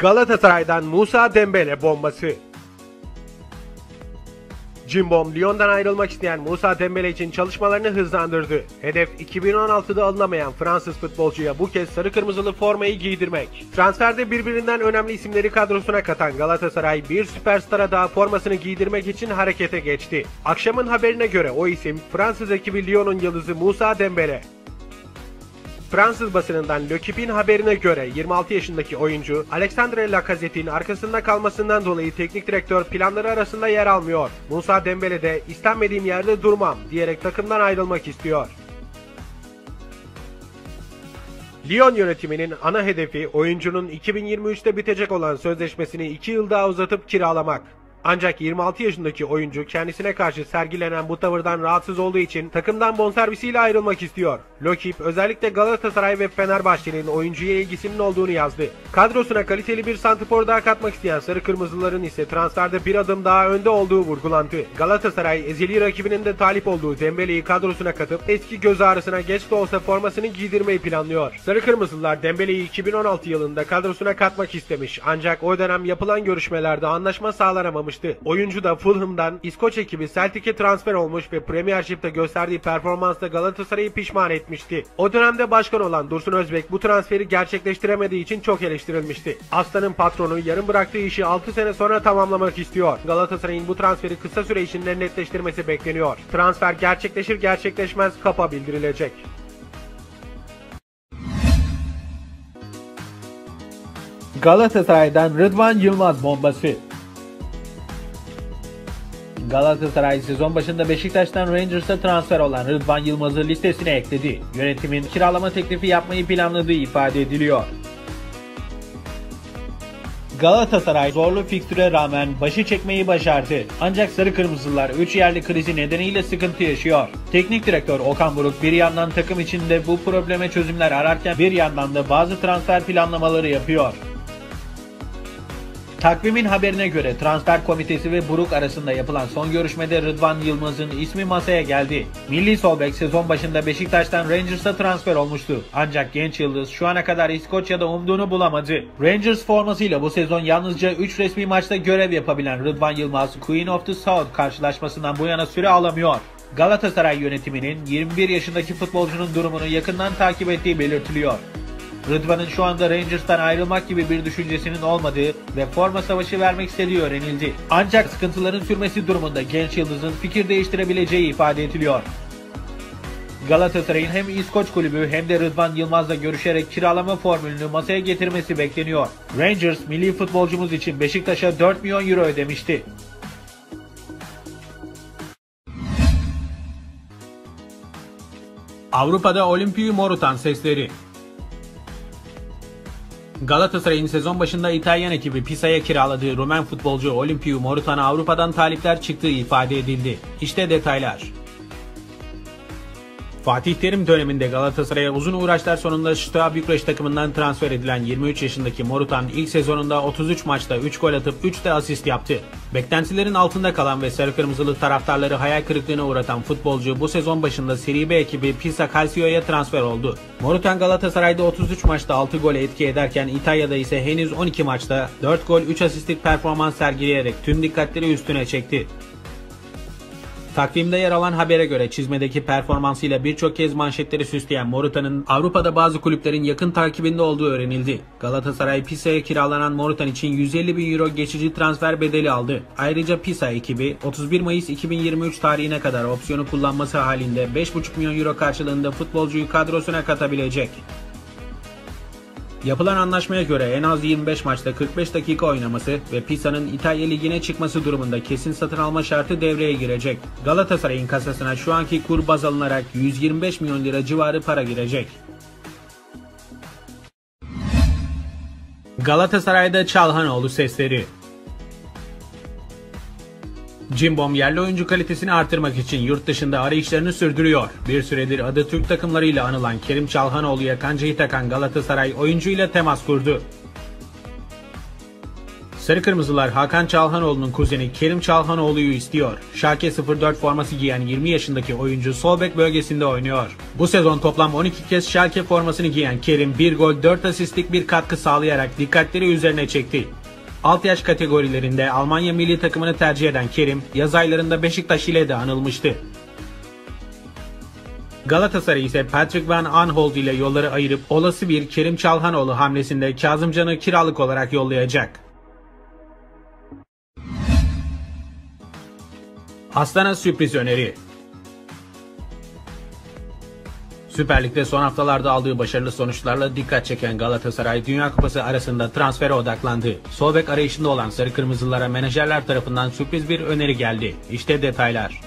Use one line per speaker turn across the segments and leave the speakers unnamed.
Galatasaray'dan Musa Dembele bombası. Cimbom, Lyon'dan ayrılmak isteyen Musa Dembele için çalışmalarını hızlandırdı. Hedef 2016'da alınamayan Fransız futbolcuya bu kez sarı kırmızılı formayı giydirmek. Transferde birbirinden önemli isimleri kadrosuna katan Galatasaray bir süperstara daha formasını giydirmek için harekete geçti. Akşamın haberine göre o isim Fransız ekibi Lyon'un yıldızı Musa Dembele. Fransız basınından L'Equipe'in haberine göre 26 yaşındaki oyuncu Alexandre Lacazette'in arkasında kalmasından dolayı teknik direktör planları arasında yer almıyor. Musa Dembele de istenmediğim yerde durmam diyerek takımdan ayrılmak istiyor. Lyon yönetiminin ana hedefi oyuncunun 2023'te bitecek olan sözleşmesini 2 yıl daha uzatıp kiralamak. Ancak 26 yaşındaki oyuncu kendisine karşı sergilenen bu tavırdan rahatsız olduğu için takımdan bonservisiyle ayrılmak istiyor. Lokip özellikle Galatasaray ve Fenerbahçe'nin oyuncuya ilgisinin olduğunu yazdı. Kadrosuna kaliteli bir santifor daha katmak isteyen Sarı Kırmızıların ise transferde bir adım daha önde olduğu vurgulandı. Galatasaray ezeli rakibinin de talip olduğu Dembele'yi kadrosuna katıp eski göz ağrısına geç de olsa formasını giydirmeyi planlıyor. Sarı Kırmızılar Dembele'yi 2016 yılında kadrosuna katmak istemiş ancak o dönem yapılan görüşmelerde anlaşma sağlanamamış almıştı. Oyuncu da Fulham'dan İskoç ekibi Celtic'e transfer olmuş ve Premiership'te gösterdiği performansla Galatasaray'ı pişman etmişti. O dönemde başkan olan Dursun Özbek bu transferi gerçekleştiremediği için çok eleştirilmişti. Aslan'ın patronu yarım bıraktığı işi 6 sene sonra tamamlamak istiyor. Galatasaray'ın bu transferi kısa süre içinde netleştirmesi bekleniyor. Transfer gerçekleşir gerçekleşmez kapa bildirilecek.
Galatasaray'dan Rıdvan Yılmaz bombası. Galatasaray sezon başında Beşiktaş'tan Rangers'a transfer olan Rıdvan Yılmaz'ı listesine ekledi. Yönetimin kiralama teklifi yapmayı planladığı ifade ediliyor. Galatasaray zorlu fikstüre rağmen başı çekmeyi başardı. Ancak Sarı Kırmızılar 3 yerli krizi nedeniyle sıkıntı yaşıyor. Teknik direktör Okan Buruk bir yandan takım içinde bu probleme çözümler ararken bir yandan da bazı transfer planlamaları yapıyor. Takvimin haberine göre transfer komitesi ve Buruk arasında yapılan son görüşmede Rıdvan Yılmaz'ın ismi masaya geldi. Milli Solbek sezon başında Beşiktaş'tan Rangers'a transfer olmuştu. Ancak genç yıldız şu ana kadar İskoçya'da umduğunu bulamadı. Rangers formasıyla bu sezon yalnızca 3 resmi maçta görev yapabilen Rıdvan Yılmaz, Queen of the South karşılaşmasından bu yana süre alamıyor. Galatasaray yönetiminin 21 yaşındaki futbolcunun durumunu yakından takip ettiği belirtiliyor. Rıdvan'ın şu anda Rangers'tan ayrılmak gibi bir düşüncesinin olmadığı ve forma savaşı vermek istediği öğrenildi. Ancak sıkıntıların sürmesi durumunda genç yıldızın fikir değiştirebileceği ifade ediliyor. Galatasaray'ın hem İskoç kulübü hem de Rıdvan Yılmaz'la görüşerek kiralama formülünü masaya getirmesi bekleniyor. Rangers milli futbolcumuz için Beşiktaş'a 4 milyon euro ödemişti. Avrupa'da Olimpiyu Morutan sesleri Galatasaray'ın sezon başında İtalyan ekibi Pisa'ya kiraladığı Rumen futbolcu Olimpiu Morutan'a Avrupa'dan talipler çıktığı ifade edildi. İşte detaylar. Fatih Terim döneminde Galatasaray'a uzun uğraşlar sonunda Steaua Bükreş takımından transfer edilen 23 yaşındaki Morutan ilk sezonunda 33 maçta 3 gol atıp 3 de asist yaptı. Beklentilerin altında kalan ve sarı kırmızılı taraftarları hayal kırıklığına uğratan futbolcu bu sezon başında Serie B ekibi Pisa Calcio'ya transfer oldu. Morutan Galatasaray'da 33 maçta 6 gol etki ederken İtalya'da ise henüz 12 maçta 4 gol 3 asistlik performans sergileyerek tüm dikkatleri üstüne çekti. Takvimde yer alan habere göre çizmedeki performansıyla birçok kez manşetleri süsleyen Morutan'ın Avrupa'da bazı kulüplerin yakın takibinde olduğu öğrenildi. Galatasaray Pisa'ya kiralanan Morutan için 150 bin euro geçici transfer bedeli aldı. Ayrıca Pisa ekibi 31 Mayıs 2023 tarihine kadar opsiyonu kullanması halinde 5,5 milyon euro karşılığında futbolcuyu kadrosuna katabilecek. Yapılan anlaşmaya göre en az 25 maçta 45 dakika oynaması ve Pisa'nın İtalya Ligi'ne çıkması durumunda kesin satın alma şartı devreye girecek. Galatasaray'ın kasasına şu anki kur baz alınarak 125 milyon lira civarı para girecek. Galatasaray'da Çalhanoğlu sesleri Cimbom yerli oyuncu kalitesini artırmak için yurt dışında arayışlarını sürdürüyor. Bir süredir adı Türk takımlarıyla anılan Kerim Çalhanoğlu'ya kancayı takan Galatasaray oyuncuyla temas kurdu. Sarı Kırmızılar Hakan Çalhanoğlu'nun kuzeni Kerim Çalhanoğlu'yu istiyor. Schalke 04 forması giyen 20 yaşındaki oyuncu sol bek bölgesinde oynuyor. Bu sezon toplam 12 kez Schalke formasını giyen Kerim 1 gol 4 asistlik bir katkı sağlayarak dikkatleri üzerine çekti. Alt yaş kategorilerinde Almanya milli takımını tercih eden Kerim, yaz aylarında Beşiktaş ile de anılmıştı. Galatasaray ise Patrick Van Aanholt ile yolları ayırıp olası bir Kerim Çalhanoğlu hamlesinde Kazımcan'ı kiralık olarak yollayacak. Aslan'a sürpriz öneri. Süper Lig'de son haftalarda aldığı başarılı sonuçlarla dikkat çeken Galatasaray Dünya Kupası arasında transfere odaklandı. Sol bek arayışında olan Sarı Kırmızılara menajerler tarafından sürpriz bir öneri geldi. İşte detaylar.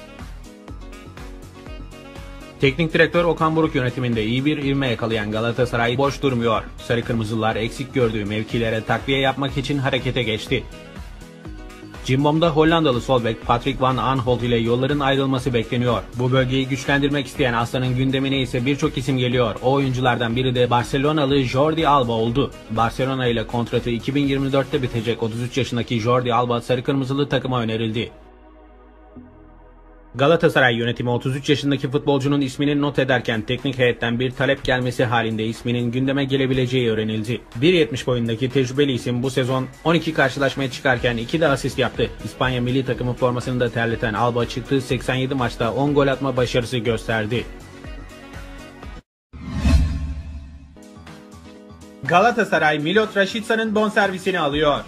Teknik direktör Okan Buruk yönetiminde iyi bir ivme yakalayan Galatasaray boş durmuyor. Sarı Kırmızılar eksik gördüğü mevkilere takviye yapmak için harekete geçti. Cimbom'da Hollandalı sol bek Patrick Van Aanholt ile yolların ayrılması bekleniyor. Bu bölgeyi güçlendirmek isteyen Aslan'ın gündemine ise birçok isim geliyor. O oyunculardan biri de Barcelonalı Jordi Alba oldu. Barcelona ile kontratı 2024'te bitecek 33 yaşındaki Jordi Alba sarı kırmızılı takıma önerildi. Galatasaray yönetimi 33 yaşındaki futbolcunun ismini not ederken teknik heyetten bir talep gelmesi halinde isminin gündeme gelebileceği öğrenildi. 1.70 boyundaki tecrübeli isim bu sezon 12 karşılaşmaya çıkarken 2 de asist yaptı. İspanya milli takımı formasını da terleten Alba çıktığı 87 maçta 10 gol atma başarısı gösterdi. Galatasaray Milot Rashidsa'nın bonservisini alıyor.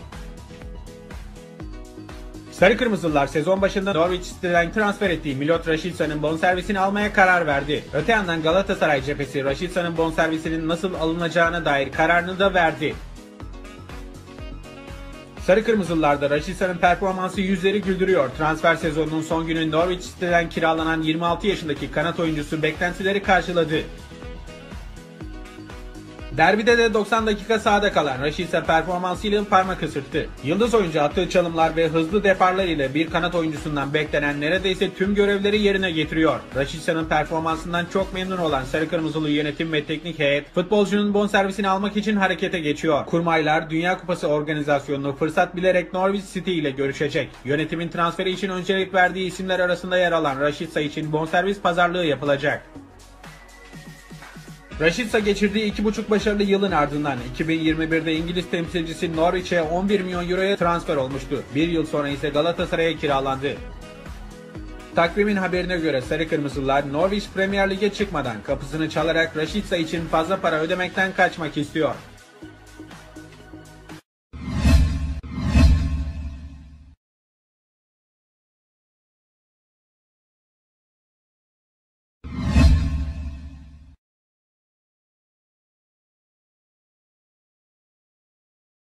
Sarı Kırmızılar sezon başında Norwich City'den transfer ettiği Milot Rashidsa'nın bonservisini almaya karar verdi. Öte yandan Galatasaray cephesi Rashidsa'nın bonservisinin nasıl alınacağına dair kararını da verdi. Sarı Kırmızılılarda Rashidsa'nın performansı yüzleri güldürüyor. Transfer sezonunun son günü Norwich City'den kiralanan 26 yaşındaki kanat oyuncusu beklentileri karşıladı. Derbide de 90 dakika sahada kalan Rashica performansıyla parmak ısırttı. Yıldız oyuncu attığı çalımlar ve hızlı deparlar ile bir kanat oyuncusundan beklenen neredeyse tüm görevleri yerine getiriyor. Rashica'nın performansından çok memnun olan Sarı Kırmızılı yönetim ve teknik heyet futbolcunun bonservisini almak için harekete geçiyor. Kurmaylar Dünya Kupası organizasyonunu fırsat bilerek Norwich City ile görüşecek. Yönetimin transferi için öncelik verdiği isimler arasında yer alan Rashica için bonservis pazarlığı yapılacak. Rashica geçirdiği iki buçuk başarılı yılın ardından 2021'de İngiliz temsilcisi Norwich'e 11 milyon euroya transfer olmuştu. Bir yıl sonra ise Galatasaray'a kiralandı. Takvimin haberine göre Sarı Kırmızılar Norwich Premier Lig'e çıkmadan kapısını çalarak Rashica için fazla para ödemekten kaçmak istiyor.